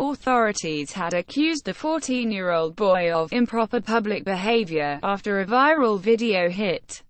Authorities had accused the 14-year-old boy of improper public behavior, after a viral video hit.